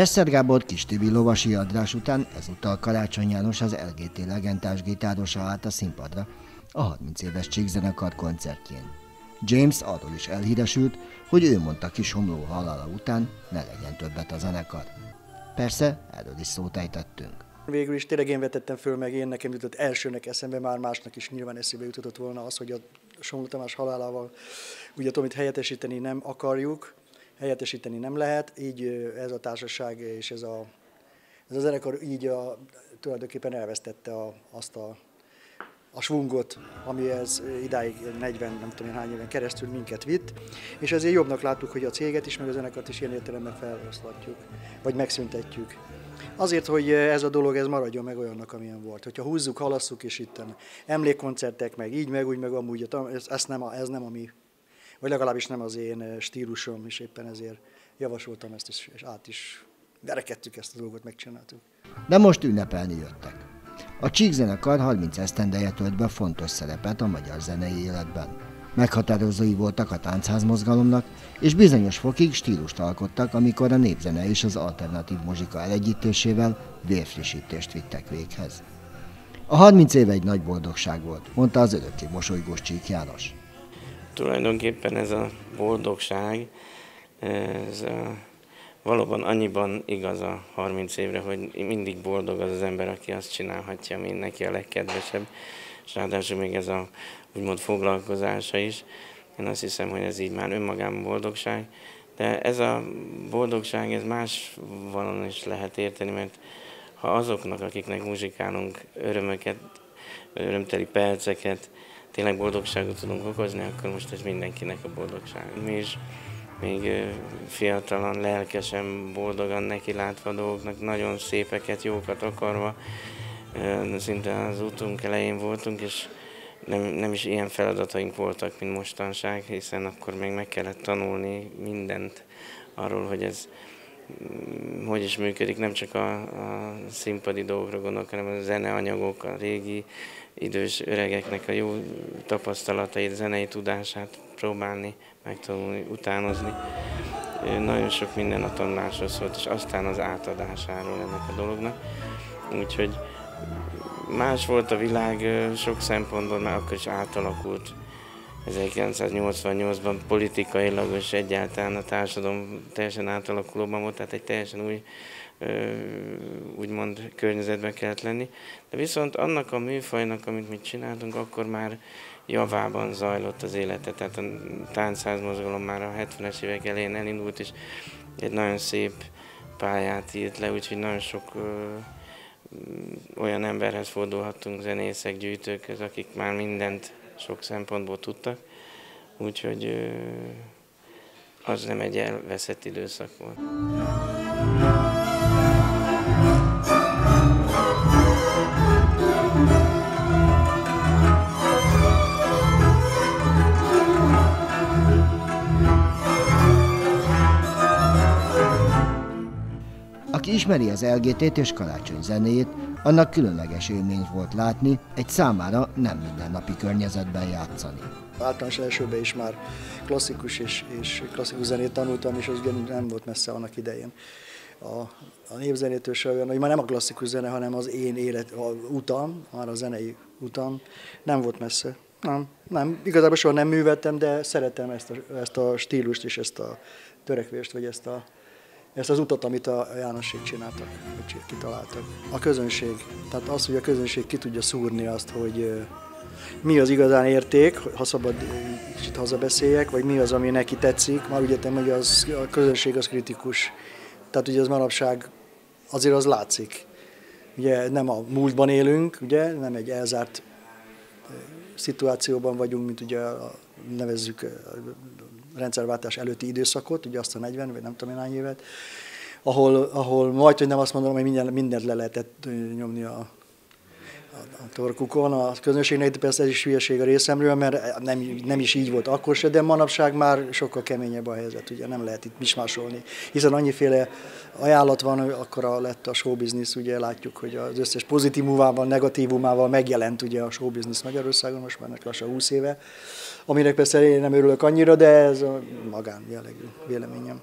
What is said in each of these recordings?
Presser Gábor Kis Tibi lovasi adrás után ezúttal Karácsony János az LGT legendás gitárosa állt a színpadra a 30 éves csíkzenekar koncertjén. James arról is elhíresült, hogy ő mondta ki Somló halála után, ne legyen többet a zenekar. Persze, erről is szót ejtettünk. Végül is tényleg én vetettem föl, meg én nekem jutott elsőnek eszembe, már másnak is nyilván eszébe jutott volna az, hogy a Somló Tamás halálával ugye amit helyettesíteni nem akarjuk, helyettesíteni nem lehet, így ez a társaság és ez a, ez a zenekar így a, tulajdonképpen elvesztette a, azt a, a svungot, ami ez idáig 40, nem tudom én hány éven keresztül minket vitt, és ezért jobbnak láttuk, hogy a céget is, meg a zenekart is ilyen értelemben feloszlatjuk, vagy megszüntetjük. Azért, hogy ez a dolog ez maradjon meg olyannak, amilyen volt. Hogyha húzzuk, halasszuk, és itt emlékkoncertek, meg így, meg úgy, meg amúgy, ez, ez, nem, a, ez nem a mi vagy legalábbis nem az én eh, stílusom, és éppen ezért javasoltam ezt, és át is verekedtük ezt a dolgot, megcsináltuk. De most ünnepelni jöttek. A Csík zenekar 30 esztendeje tölt be fontos szerepet a magyar zenei életben. Meghatározói voltak a táncházmozgalomnak, és bizonyos fokig stílust alkottak, amikor a népzene és az alternatív muzsika elegyítésével vérfrissítést vittek véghez. A 30 év egy nagy boldogság volt, mondta az örökké mosolygós Csík János tulajdonképpen ez a boldogság, ez a, valóban annyiban igaz a 30 évre, hogy mindig boldog az az ember, aki azt csinálhatja, ami neki a legkedvesebb, és ráadásul még ez a úgymond foglalkozása is. Én azt hiszem, hogy ez így már önmagában boldogság, de ez a boldogság, ez más valon is lehet érteni, mert ha azoknak, akiknek muzsikálunk örömöket, örömteli perceket, tényleg boldogságot tudunk okozni, akkor most ez mindenkinek a boldogság. Mi is még fiatalan, lelkesen, boldogan neki látva dolgoknak, nagyon szépeket, jókat akarva, szinte az útunk elején voltunk, és nem, nem is ilyen feladataink voltak, mint mostanság, hiszen akkor még meg kellett tanulni mindent arról, hogy ez hogy is működik, nem csak a, a színpadi dolgokra gondolok, hanem a zeneanyagok, a régi idős öregeknek a jó tapasztalatait, zenei tudását próbálni, megtanulni, utánozni. Nagyon sok minden a tanulásról szólt, és aztán az átadásáról ennek a dolognak. Úgyhogy más volt a világ sok szempontból, már akkor is átalakult 1988-ban politikailag, és egyáltalán a társadalom teljesen átalakulóban volt, tehát egy teljesen új úgymond környezetben kellett lenni. De viszont annak a műfajnak, amit mi csináltunk, akkor már javában zajlott az élete. Tehát a táncházmozgalom már a 70-es évek elején elindult, és egy nagyon szép pályát írt le, úgyhogy nagyon sok ö, olyan emberhez fordulhattunk, zenészek, gyűjtők, akik már mindent sok szempontból tudtak. Úgyhogy az nem egy elveszett időszak volt. Aki ismeri az LGT-t és karácsony zenéjét, annak különleges élmény volt látni egy számára nem mindennapi környezetben játszani. Általános elsőben is már klasszikus és, és klasszikus zenét tanultam, és az nem volt messze annak idején. A, a népzenétől se olyan, hogy már nem a klasszikus zene, hanem az én élet a utam, már a zenei utam, nem volt messze. Nem, nem, igazából soha nem műveltem, de szeretem ezt a, ezt a stílust és ezt a törekvést, vagy ezt a, ezt az utat, amit a Jánosség csináltak, vagy kitaláltak. A közönség, tehát az, hogy a közönség ki tudja szúrni azt, hogy mi az igazán érték, ha szabad kicsit hazabeszéljek, vagy mi az, ami neki tetszik. Már ugye hogy az, a közönség az kritikus. Tehát ugye az manapság azért az látszik. Ugye nem a múltban élünk, ugye, nem egy elzárt szituációban vagyunk, mint ugye nevezzük rendszerváltás előtti időszakot, ugye azt a 40 vagy nem tudom én évet, ahol, ahol majd, hogy nem azt mondom, hogy minden, mindent le lehetett nyomni a, a torkukon, a közönségnek, de persze ez is hülyeség a részemről, mert nem, nem is így volt akkor se, de manapság már sokkal keményebb a helyzet, ugye nem lehet itt mismásolni. Hiszen annyiféle ajánlat van, hogy akkor lett a showbiznisz, ugye látjuk, hogy az összes pozitívumával, negatívumával megjelent ugye a showbiznisz Magyarországon, most már lassan 20 éve, aminek persze én nem örülök annyira, de ez a magán jellegű véleményem.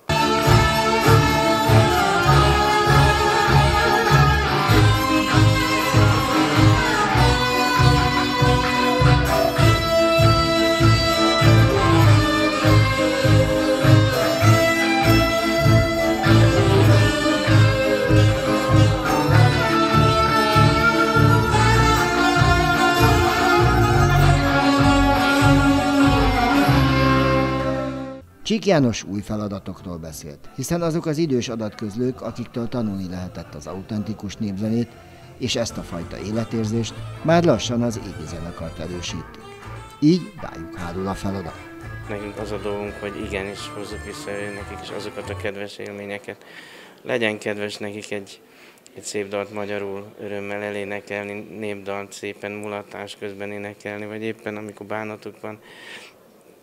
Csík János új feladatokról beszélt, hiszen azok az idős adatközlők, akiktől tanulni lehetett az autentikus népzenét, és ezt a fajta életérzést már lassan az égi zenekart erősítik. Így rájuk hárul a feladat. Nekünk az a dolgunk, hogy igenis hozzuk vissza nekik is azokat a kedves élményeket. Legyen kedves nekik egy, egy szép dalt magyarul örömmel elénekelni, népdalt szépen mulatás közben énekelni, vagy éppen amikor bánatuk van,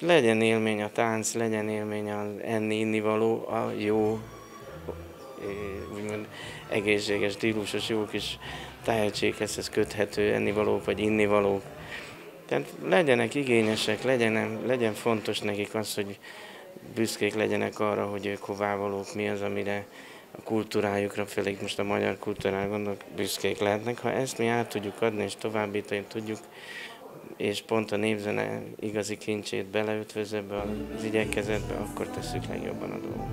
legyen élmény a tánc, legyen élmény az enni, inni való, a jó, úgymond egészséges, stílusos, jó kis tehetséghez köthető ennivalók vagy innivalók. Tehát legyenek igényesek, legyen, legyen fontos nekik az, hogy büszkék legyenek arra, hogy ők hová valók, mi az, amire a kultúrájukra, főleg most a magyar kultúrára gondolok, büszkék lehetnek. Ha ezt mi át tudjuk adni és továbbítani tudjuk, és pont a népzene igazi kincsét beleötvöz ebbe az igyekezetbe, akkor tesszük legjobban a dolgokat.